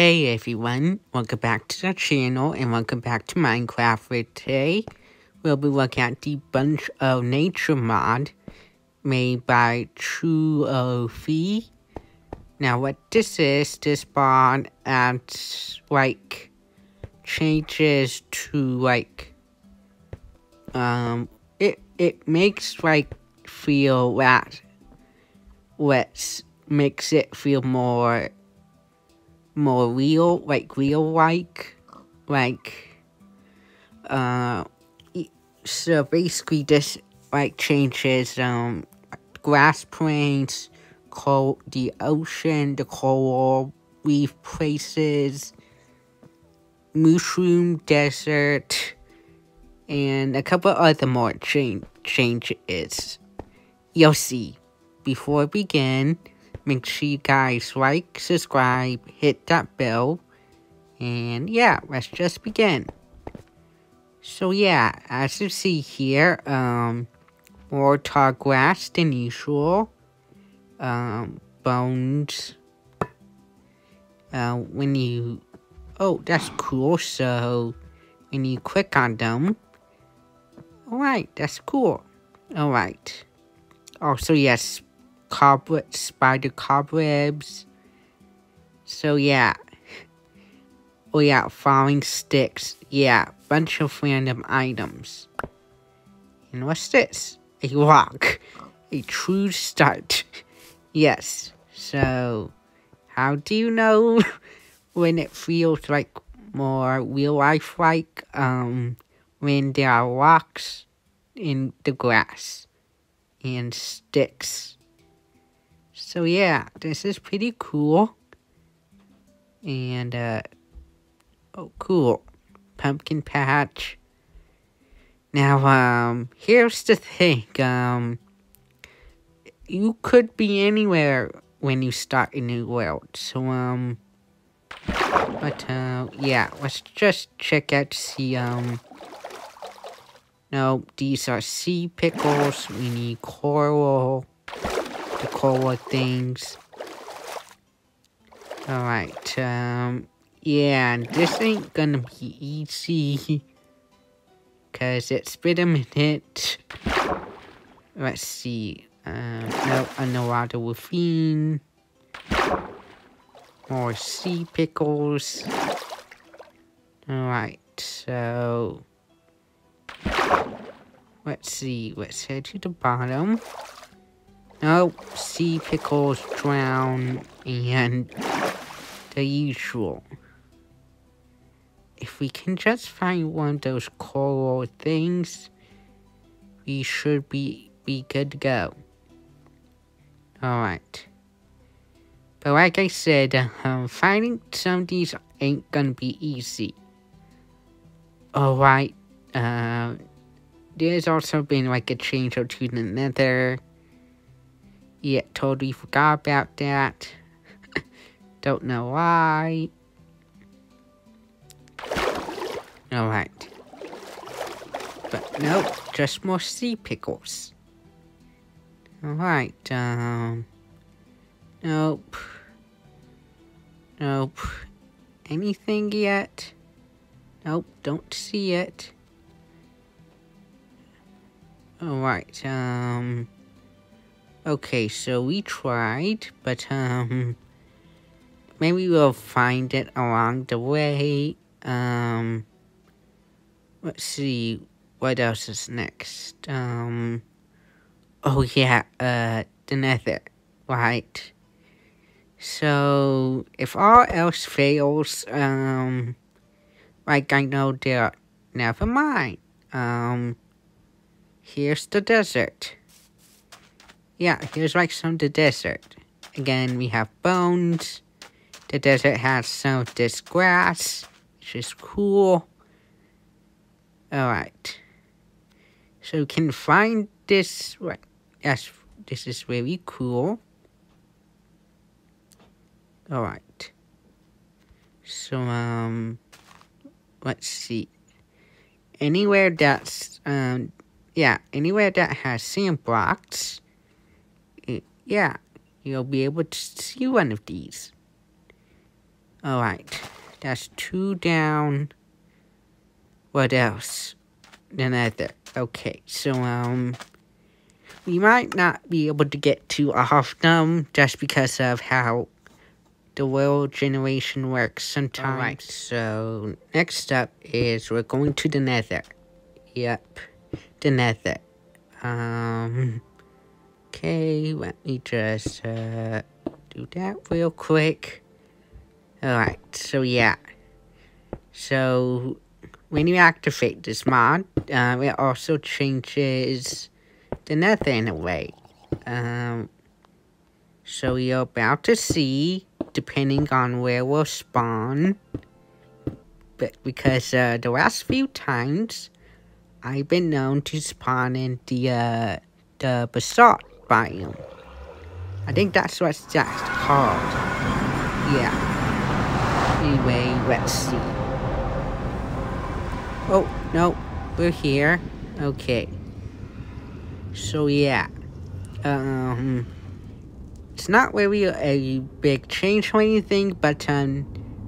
Hey everyone, welcome back to the channel and welcome back to Minecraft for today. We'll be looking at the Bunch O' Nature mod made by True Now what this is, this mod adds like changes to like um it it makes like feel that what makes it feel more more real, like real like, like, uh, so basically this like changes um grass plains, coal, the ocean, the coral reef places, mushroom desert, and a couple other more change changes. You'll see. Before we begin, Make sure you guys like, subscribe, hit that bell. And yeah, let's just begin. So yeah, as you see here, um, more tall grass than usual. Um, bones. Uh, when you, oh, that's cool. So, when you click on them, alright, that's cool. Alright. Also, yes, cobweb, spider cobwebs. So yeah. Oh yeah, falling sticks. Yeah, bunch of random items. And what's this? A rock. A true start. yes. So, how do you know when it feels like more real life like um when there are rocks in the grass and sticks so yeah, this is pretty cool. And, uh, oh, cool. Pumpkin patch. Now, um, here's the thing, um, you could be anywhere when you start a new world, so, um, but, uh, yeah, let's just check out to see, um, no, these are sea pickles, we need coral, the coral things. Alright, um, yeah, this ain't gonna be easy. Cause it's been a minute. Let's see. Um, no, underwater ravine. More sea pickles. Alright, so... Let's see, let's head to the bottom. No, sea pickles drown and the usual. If we can just find one of those coral things, we should be, be good to go. Alright. But like I said, um, finding some of these ain't gonna be easy. Alright, uh, there's also been like a change or two in the nether. Yeah, totally forgot about that. Don't know why. Alright. But nope, just more sea pickles. Alright, um... Nope. Nope. Anything yet? Nope, don't see it. Alright, um... Okay, so we tried, but, um, maybe we'll find it along the way. Um, let's see, what else is next? Um, oh yeah, uh, the nether, right. So, if all else fails, um, like I know there, never mind. Um, here's the desert yeah, here's like some the desert. Again, we have bones. The desert has some of this grass, which is cool. Alright. So we can find this, right, yes, this is very cool. Alright. So, um, let's see. Anywhere that's, um, yeah, anywhere that has sand blocks, yeah, you'll be able to see one of these. Alright. That's two down. What else? Another. Okay, so, um... We might not be able to get to all of them just because of how the world generation works sometimes. Alright, so next up is we're going to the nether. Yep, the nether. Um, okay, let me just uh, do that real quick. Alright, so yeah. So, when you activate this mod, um, it also changes the nether in a way. Um, so you're about to see, depending on where we'll spawn, but because uh, the last few times, I've been known to spawn in the, uh, the basalt I think that's what that's called. Yeah. Anyway, let's see. Oh, no, we're here. Okay. So, yeah. Um, it's not really a big change or anything, but, um,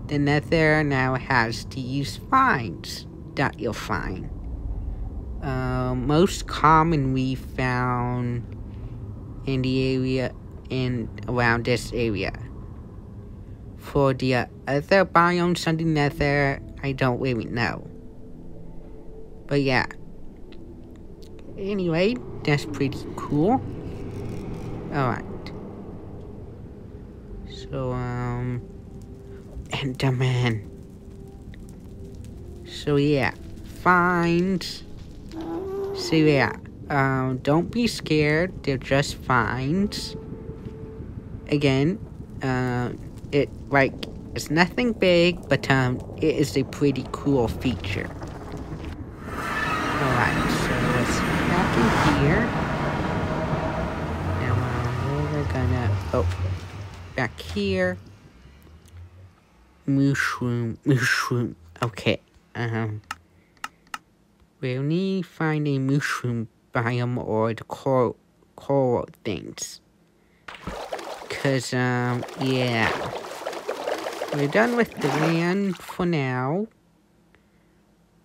the nether now has these finds that you'll find. Uh, most common we found in the area in around this area. For the other biomes something the nether, I don't really know. But yeah. Anyway, that's pretty cool. Alright. So, um... Enderman. So yeah. Find. So yeah. Um, don't be scared. They're just finds. Again, uh, it like it's nothing big, but um, it is a pretty cool feature. Alright, so let's back in here. Now um, we're gonna oh back here. Mushroom, mushroom. Okay, um, we'll need find a mushroom biome or the coral coral things. Cause um, yeah. We're done with the land for now.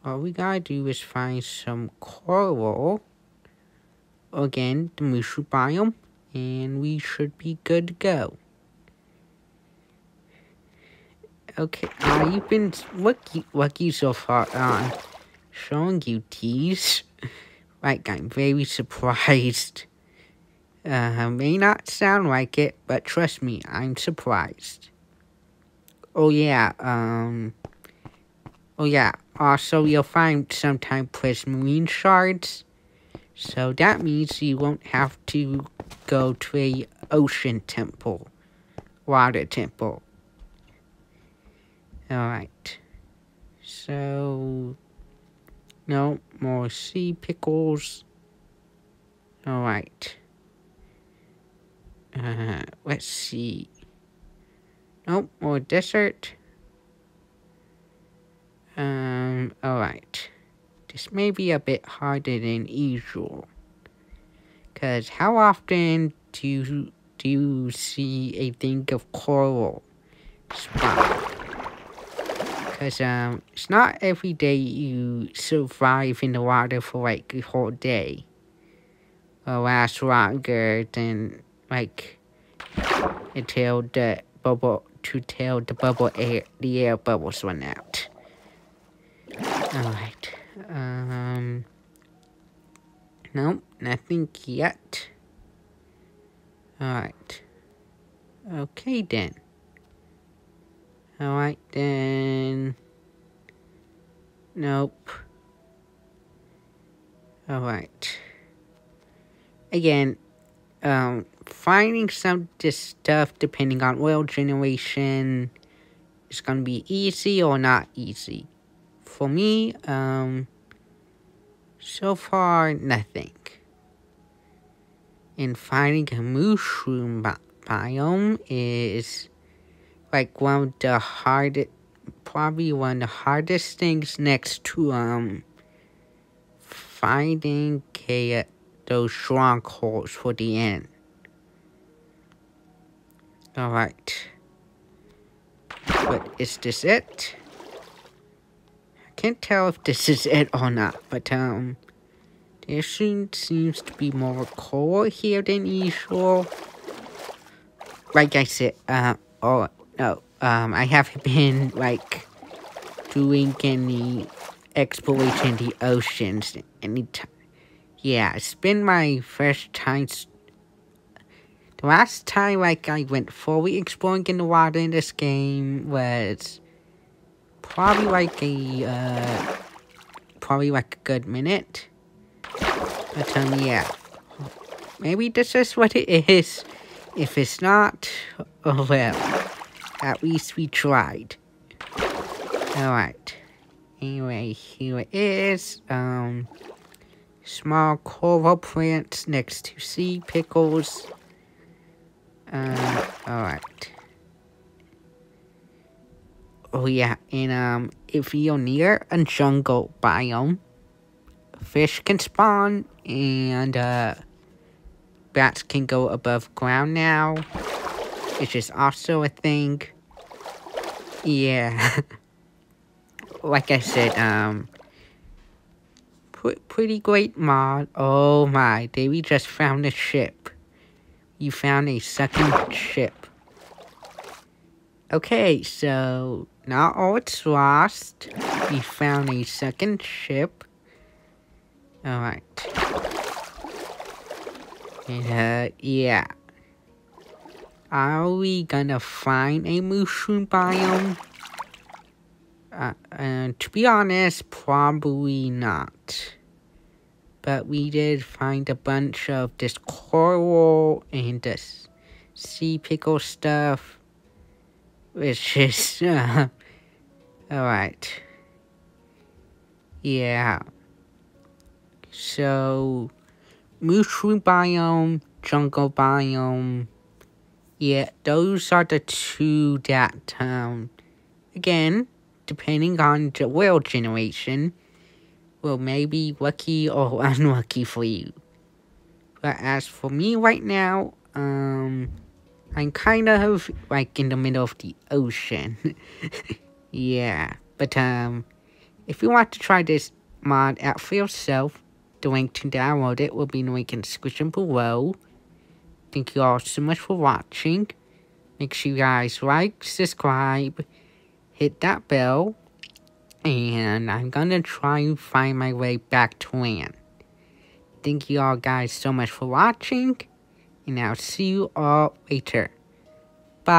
All we gotta do is find some coral. Again, the mushroom biome. And we should be good to go. Okay, I've been lucky, lucky so far on showing you these. Like, I'm very surprised. Uh, may not sound like it, but trust me, I'm surprised. Oh yeah, um... Oh yeah, also you'll find sometimes prismarine shards. So that means you won't have to go to a ocean temple. Water temple. Alright. So... No, more sea pickles. Alright. Uh, let's see. Nope, more desert. Um, alright. This may be a bit harder than usual. Cause how often do you, do you see a thing of coral? Cause, um, it's not every day you survive in the water for like a whole day. Or last longer than, like, until the bubble to tell the bubble air the air bubbles run out. Alright. Um Nope, nothing yet. Alright. Okay then. Alright then. Nope. Alright. Again, um, finding some this stuff depending on world generation is gonna be easy or not easy. For me, um, so far nothing. And finding a mushroom bi biome is like one of the hardest, probably one of the hardest things next to um finding a those strongholds for the end. Alright. But is this it? I can't tell if this is it or not, but um, there seems to be more coal here than usual. Like I said, uh, oh, no, um, I haven't been, like, doing any exploration in the oceans anytime. Yeah, it's been my first time. The last time, like, I went fully exploring in the water in this game was probably like a, uh, probably like a good minute. But, um, yeah. Maybe this is what it is. If it's not, oh well. At least we tried. Alright. Anyway, here it is. Um, small coral plants next to sea pickles. Uh, alright. Oh yeah, and um, if you're near a jungle biome, fish can spawn and uh, bats can go above ground now, which is also a thing. Yeah. like I said, um, pr pretty great mod. Oh my, they we just found a ship. You found a second ship. Okay, so not all it's lost. We found a second ship. Alright. Uh, yeah. Are we gonna find a mushroom biome? Uh, uh, to be honest, probably not. But we did find a bunch of this coral and this sea pickle stuff. Which is, uh, alright. Yeah. So, mushroom biome, jungle biome. Yeah, those are the two that, um, again, depending on the world generation, will maybe lucky or unlucky for you. But as for me right now, um, I'm kind of like in the middle of the ocean. yeah, but um, if you want to try this mod out for yourself, the link to download it will be in the link in the description below. Thank you all so much for watching. Make sure you guys like, subscribe, hit that bell, and I'm gonna try and find my way back to land. Thank you all guys so much for watching, and I'll see you all later. Bye.